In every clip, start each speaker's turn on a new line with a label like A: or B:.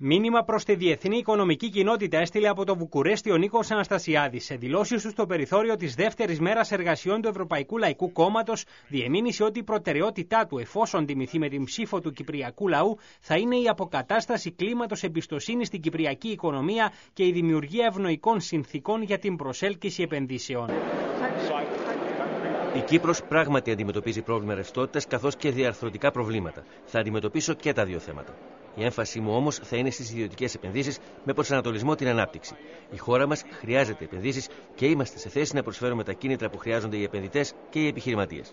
A: Μήνυμα προς τη διεθνή οικονομική κοινότητα έστειλε από το Βουκουρέστι ο Νίκος Αναστασιάδης. Σε δηλώσεις του στο περιθώριο της δεύτερης μέρας εργασιών του Ευρωπαϊκού Λαϊκού Κόμματος, διεμήνυσε ότι η προτεραιότητά του, εφόσον τιμηθεί με την ψήφο του Κυπριακού λαού, θα είναι η αποκατάσταση κλίματος εμπιστοσύνης στην Κυπριακή οικονομία και η δημιουργία ευνοϊκών συνθήκων για την προσέλκυση επενδύσεων.
B: Η Κύπρος πράγματι αντιμετωπίζει πρόβλημα ρευστότητας καθώς και διαρθρωτικά προβλήματα. Θα αντιμετωπίσω και τα δύο θέματα. Η έμφασή μου όμως θα είναι στις ιδιωτικές επενδύσεις με προσανατολισμό την ανάπτυξη. Η χώρα μας χρειάζεται επενδύσεις και είμαστε σε θέση να προσφέρουμε τα κίνητρα που χρειάζονται οι επενδυτές και οι επιχειρηματίες.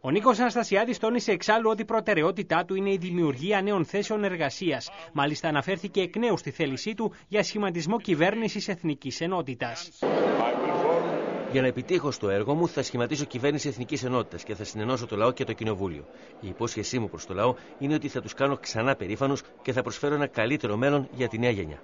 A: Ο Νίκος Αναστασιάδης τόνισε εξάλλου ότι η προτεραιότητά του είναι η δημιουργία νέων θέσεων εργασίας. Μάλιστα, αναφέρθηκε εκ νέου στη θέλησή του για σχηματισμό κυβέρνησης εθνικής ενότητας.
B: Για να επιτύχω στο έργο μου, θα σχηματίσω κυβέρνηση Εθνικής Ενότητας και θα συνενώσω το λαό και το κοινοβούλιο. Η υπόσχεσή μου προς το λαό είναι ότι θα τους κάνω ξανά περήφανους και θα προσφέρω ένα καλύτερο μέλλον για τη νέα γενιά.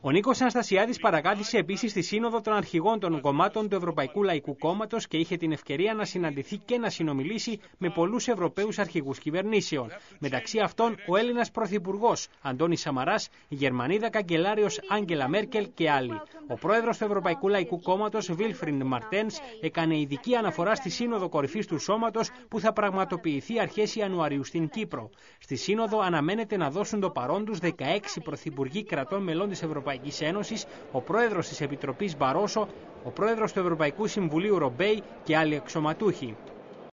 A: Ο Νίκος Αναστασιάδης παρακάτησε επίσης στη Σύνοδο των Αρχηγών των Κομμάτων του Ευρωπαϊκού Λαϊκού Κόμματος και είχε την ευκαιρία να συναντηθεί και να συνομιλήσει με πολλούς Ευρωπαίους αρχηγούς κυβερνήσεων. Μεταξύ αυτών ο Έλληνας Πρωθυπουργός Αντώνης Σαμαράς, η Γερμανίδα Καγκελάριος Άγγελα Μέρκελ και άλλοι. Ο πρόεδρος του Ευρωπαϊκού Λαϊκού Κόμματος Βίλφριντ Μαρτένς έκανε ειδική αναφορά στη Σύνοδο Κορυφής του Σώματος που θα πραγματοποιηθεί αρχές Ιανουαρίου στην Κύπρο. Στη Σύνοδο αναμένεται να δώσουν το παρόν τους 16 πρωθυπουργοί κρατών μελών της Ευρωπαϊκής Ευρωπαϊκής Ένωσης, ο πρόεδρος της Επιτροπής Μπαρόσο, ο πρόεδρος του Ευρωπαϊκού Συμβουλίου Ρομπέι και άλλοι εξωματούχοι.